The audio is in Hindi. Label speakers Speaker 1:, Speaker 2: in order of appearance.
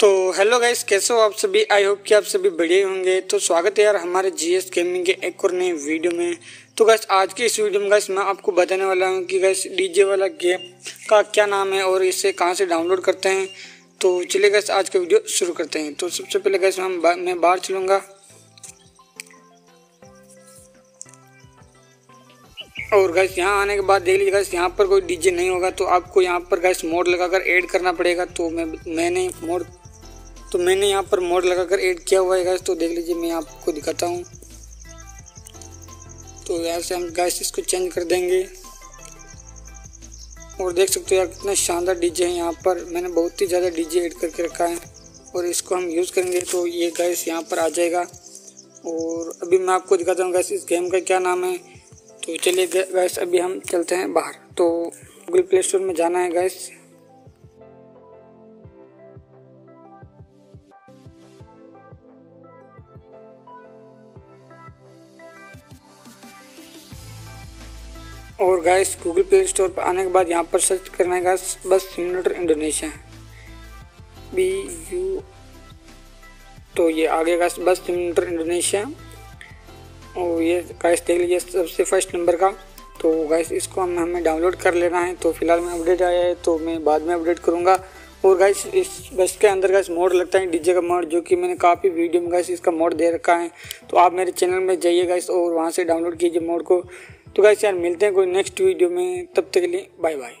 Speaker 1: तो हेलो गाइस कैसे हो आप सभी? आई होप कि आप सभी बढ़िया होंगे। तो स्वागत है यार हमारे जीएस गेमिंग के एक और नए वीडियो में। तो गैस आज के इस वीडियो में गैस मैं आपको बताने वाला हूँ कि गैस डीजे वाला गेम का क्या नाम है और इसे कहाँ से डाउनलोड करते हैं। तो चलिए गैस आज का वीडियो शुरू करते हैं। तो सबसे पहले गैस बा, मैं बाहर चलूँगा। और गैस यहाँ आने के बाद देख लीजिए गैस यहाँ पर कोई डीजे नहीं होगा। तो आपको यहाँ पर गैस मोड लगाकर ऐड करना पड़ेगा। तो मैं मैंने मोड तो मैंने यहाँ पर मोड लगाकर ऐड किया हुआ है गैस तो देख लीजिए मैं आपको दिखाता हूँ। तो यहाँ से हम गैस इसको चेंज कर देंगे। और देख सकते हो यार, कितना शानदार डीजे है यहाँ पर। मैंने बहुत ही ज़्यादा डीजे ऐड करके रखा है, और इसको हम यूज़ करेंगे तो ये गैस यहाँ पर आ जाएगा। और अभी मैं आपको दिखाता हूँ गैस इस गेम का क्या नाम है। तो चलिए गैस अभी हम चलते हैं बाहर। तो गूगल प्ले स्टोर में जाना है गैस और गैस गूगल प्ले स्टोर पर आने के बाद यहाँ पर सर्च करना है बस सिमुलेटर इंडोनेशिया बी यू तो ये आगे गैस बस सिमुलेटर इंडोनेशिया और ये गैस देख लीजिए सबसे फ़र्स्ट नंबर का। तो गैस इसको हम, हमें डाउनलोड कर लेना है। तो फ़िलहाल में अपडेट आया है तो मैं बाद में अपडेट करूँगा। और गैस इस बस के अंदर गैस मोड लगता है डीजे का मोड जो कि मैंने काफ़ी वीडियो में गैस इसका मोड दे रखा है। तो आप मेरे चैनल में जाइए गैस और वहाँ से डाउनलोड कीजिए मोड को। तो गाइस यार मिलते हैं कोई नेक्स्ट वीडियो में, तब तक के लिए बाय बाय